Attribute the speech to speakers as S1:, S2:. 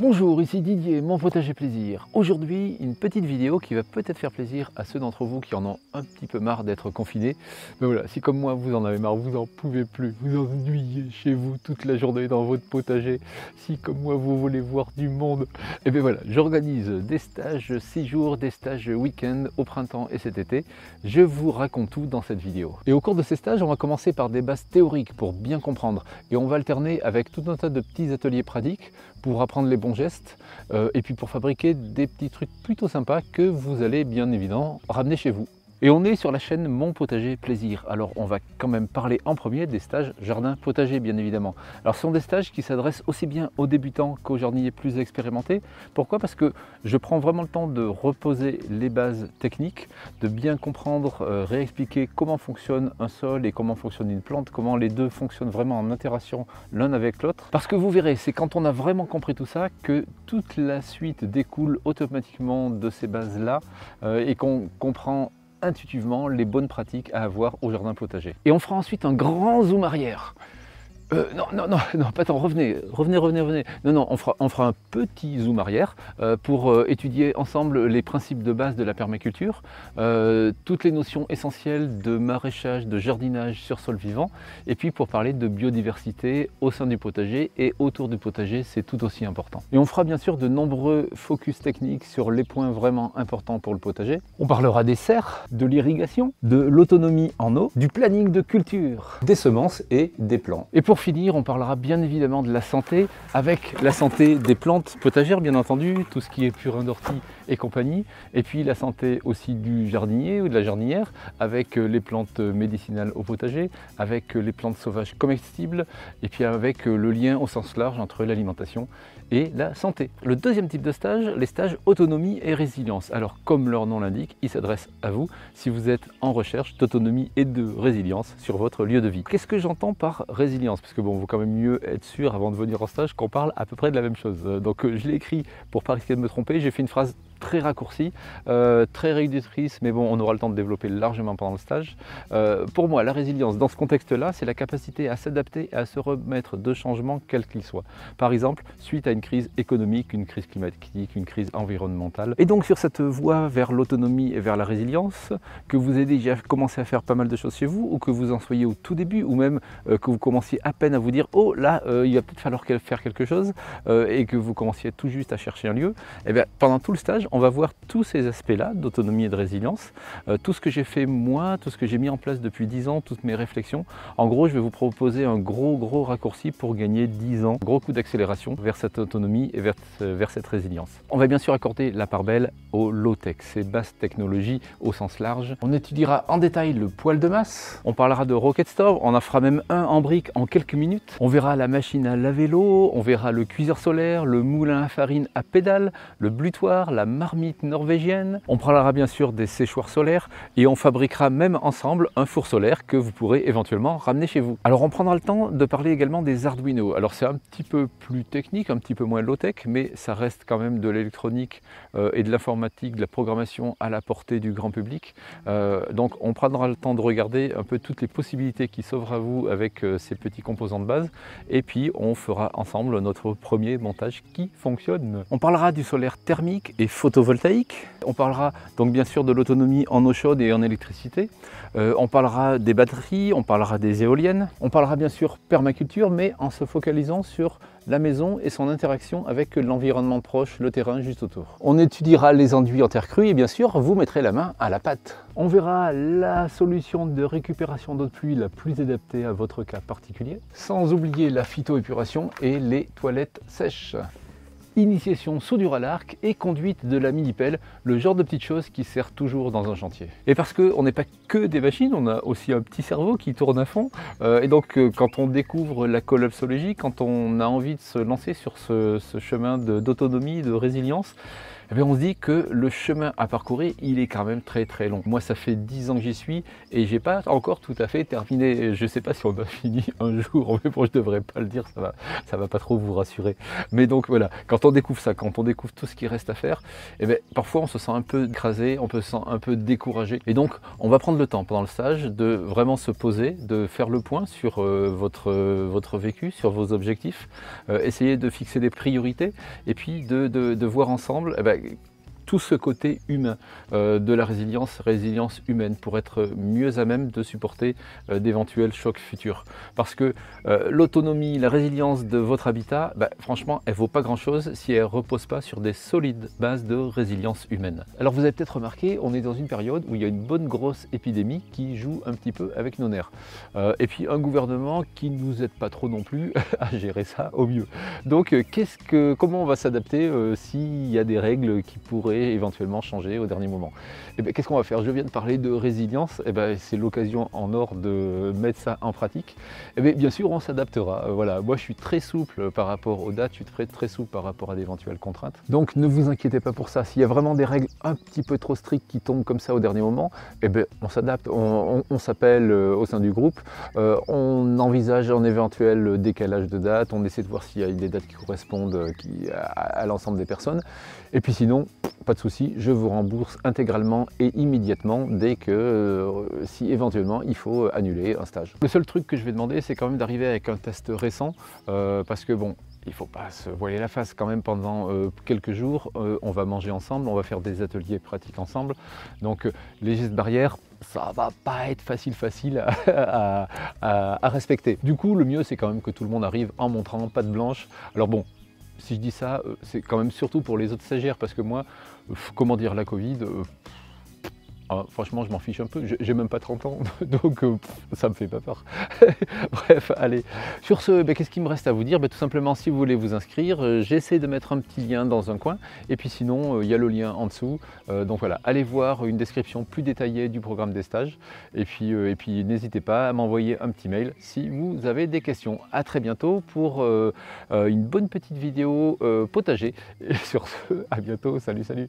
S1: Bonjour, ici Didier, mon potager plaisir. Aujourd'hui, une petite vidéo qui va peut-être faire plaisir à ceux d'entre vous qui en ont un petit peu marre d'être confinés. Mais voilà, si comme moi vous en avez marre, vous en pouvez plus, vous ennuyez chez vous toute la journée dans votre potager, si comme moi vous voulez voir du monde, et eh bien voilà, j'organise des stages 6 jours, des stages week-end au printemps et cet été. Je vous raconte tout dans cette vidéo. Et au cours de ces stages, on va commencer par des bases théoriques pour bien comprendre. Et on va alterner avec tout un tas de petits ateliers pratiques pour apprendre les bons gestes euh, et puis pour fabriquer des petits trucs plutôt sympas que vous allez bien évidemment ramener chez vous. Et on est sur la chaîne Mon Potager Plaisir. Alors on va quand même parler en premier des stages jardin potager bien évidemment. Alors ce sont des stages qui s'adressent aussi bien aux débutants qu'aux jardiniers plus expérimentés. Pourquoi? Parce que je prends vraiment le temps de reposer les bases techniques, de bien comprendre, euh, réexpliquer comment fonctionne un sol et comment fonctionne une plante, comment les deux fonctionnent vraiment en interaction l'un avec l'autre. Parce que vous verrez, c'est quand on a vraiment compris tout ça que toute la suite découle automatiquement de ces bases-là euh, et qu'on comprend intuitivement les bonnes pratiques à avoir au jardin potager. Et on fera ensuite un grand zoom arrière euh, non, non, non, non, pas tant, revenez, revenez, revenez, revenez. Non, non, on fera, un petit zoom arrière euh, pour euh, étudier ensemble les principes de base de la permaculture, toutes les notions essentielles de maraîchage, de jardinage sur sol vivant, et puis pour parler de biodiversité au sein du potager et autour du potager, c'est tout aussi important. Et on fera bien sûr de nombreux focus techniques sur les points vraiment importants pour le potager. On parlera des serres, de l'irrigation, de l'autonomie en eau, du planning de culture, des semences et des plants. Finir, on parlera bien évidemment de la santé, avec la santé des plantes potagères, bien entendu, tout ce qui est purin d'ortie et compagnie, et puis la santé aussi du jardinier ou de la jardinière, avec euh, les plantes médicinales au potager, avec euh, les plantes sauvages comestibles, et puis avec euh, le lien au sens large entre l'alimentation et la santé. Le deuxième type de stage, les stages autonomie et résilience. Alors comme leur nom l'indique, ils s'adressent à vous si vous êtes en recherche d'autonomie et de résilience sur votre lieu de vie. Qu'est-ce que j'entends par résilience? Parce que bon, vaut quand même mieux être sûr avant de venir en stage qu'on parle à peu près de la même chose. Donc je l'ai écrit pour pas risquer de me tromper, j'ai fait une phrase très raccourcie, euh, très réductrice, mais bon, on aura le temps de développer largement pendant le stage. Euh, pour moi, la résilience dans ce contexte-là, c'est la capacité à s'adapter et à se remettre de changements, quels qu'ils soient. Par exemple, suite à une crise économique, une crise climatique, une crise environnementale. Et donc sur cette voie vers l'autonomie et vers la résilience, que vous ayez déjà commencé à faire pas mal de choses chez vous, ou que vous en soyez au tout début, ou même euh, que vous commenciez à peine à vous dire « Oh, là, il va peut-être falloir faire quelque chose et que vous commenciez tout juste à chercher un lieu », et eh bien pendant tout le stage, on va voir tous ces aspects-là d'autonomie et de résilience, euh, tout ce que j'ai fait moi, tout ce que j'ai mis en place depuis 10 ans, toutes mes réflexions. En gros, je vais vous proposer un gros gros raccourci pour gagner 10 ans, gros coup d'accélération vers cette autonomie et vers, vers, cette résilience. On va bien sûr accorder la part belle au low-tech, ces basses technologies au sens large. On étudiera en détail le poêle de masse, on parlera de rocket stove, on en fera même un en brique en quelques minutes. On verra la machine à laver l'eau, on verra le cuiseur solaire, le moulin à farine à pédale, le blutoir, la marmite norvégienne. On parlera bien sûr des séchoirs solaires et on fabriquera même ensemble un four solaire que vous pourrez éventuellement ramener chez vous. Alors on prendra le temps de parler également des Arduino. Alors c'est un petit peu plus technique, un petit peu moins low-tech, mais ça reste quand même de l'électronique euh, et de l'informatique, de la programmation à la portée du grand public. Euh, donc on prendra le temps de regarder un peu toutes les possibilités qui s'offrent à vous avec euh, ces petits composants de base et puis on fera ensemble notre premier montage qui fonctionne. On parlera du solaire thermique et photovoltaïque. On parlera donc bien sûr de l'autonomie en eau chaude et en électricité. Euh, on parlera des batteries, on parlera des éoliennes. On parlera bien sûr permaculture, mais en se focalisant sur la maison et son interaction avec l'environnement proche, le terrain juste autour. On étudiera les enduits en terre crue et bien sûr, vous mettrez la main à la pâte. On verra la solution de récupération d'eau de pluie la plus adaptée à votre cas particulier, sans oublier la phytoépuration et les toilettes sèches initiation soudure à l'arc et conduite de la mini-pelle, le genre de petite chose qui sert toujours dans un chantier. Et parce qu'on n'est pas que des machines, on a aussi un petit cerveau qui tourne à fond. Euh, et donc euh, quand on découvre la collapsologie, quand on a envie de se lancer sur ce, chemin d'autonomie, de, résilience, eh on se dit que le chemin à parcourir, il est quand même très très long. Moi, ça fait 10 ans que j'y suis et j'ai pas encore tout à fait terminé. Je sais pas si on a fini un jour, mais bon, je devrais pas le dire, ça va, ça va pas trop vous rassurer. Mais donc voilà, quand on découvre ça, quand on découvre tout ce qui reste à faire, eh bien, parfois on se sent un peu écrasé, on peut se sent un peu découragé. Et donc, on va prendre le temps pendant le stage de vraiment se poser, de faire le point sur euh, votre, votre vécu, sur vos objectifs, euh, essayer de fixer des priorités et puis de, de, voir ensemble eh ben, tout ce côté humain euh, de la résilience, résilience humaine, pour être mieux à même de supporter euh, d'éventuels chocs futurs. Parce que euh, l'autonomie, la résilience de votre habitat, bah, franchement, elle vaut pas grand-chose si elle repose pas sur des solides bases de résilience humaine. Alors vous avez peut-être remarqué, on est dans une période où il y a une bonne grosse épidémie qui joue un petit peu avec nos nerfs. et puis un gouvernement qui ne nous aide pas trop non plus à gérer ça au mieux. Donc qu'est-ce que, comment on va s'adapter s'il y a des règles qui pourraient éventuellement changer au dernier moment. Et eh ben, Qu'est-ce qu'on va faire? Je viens de parler de résilience, et eh ben, c'est l'occasion en or de mettre ça en pratique. Et eh bien, bien sûr, on s'adaptera. Euh, voilà. Moi, je suis très souple par rapport aux dates, je suis très, souple par rapport à d'éventuelles contraintes. Donc, ne vous inquiétez pas pour ça. S'il y a vraiment des règles un petit peu trop strictes qui tombent comme ça au dernier moment, et ben, on s'adapte, on, s'appelle euh, au sein du groupe, euh, on envisage un éventuel décalage de date, on essaie de voir s'il y a des dates qui correspondent à l'ensemble des personnes. Et puis sinon, pas de souci, je vous rembourse intégralement et immédiatement dès que, euh, si éventuellement, il faut annuler un stage. Le seul truc que je vais demander, c'est quand même d'arriver avec un test récent, euh, parce que bon, il faut pas se voiler la face quand même pendant euh, quelques jours. on va manger ensemble, on va faire des ateliers pratiques ensemble. Donc les gestes barrières, ça va pas être facile facile à, à respecter. Du coup, le mieux c'est quand même que tout le monde arrive en montrant pas de blanche. Alors bon, si je dis ça, euh, c'est quand même surtout pour les autres stagiaires, parce que moi, euh, comment dire, la Covid, euh, ah, franchement, je m'en fiche un peu. J'ai même pas 30 ans, donc euh, ça me fait pas peur. Bref, allez. Sur ce, ben, qu'est-ce qu'il me reste à vous dire? Ben, Tout simplement, si vous voulez vous inscrire, euh, j'essaie de mettre un petit lien dans un coin. Et puis sinon, euh, il y a le lien en dessous. donc voilà, allez voir une description plus détaillée du programme des stages. Et puis, et puis n'hésitez pas à m'envoyer un petit mail si vous avez des questions. À très bientôt pour une bonne petite vidéo potager. Et sur ce, à bientôt. Salut, salut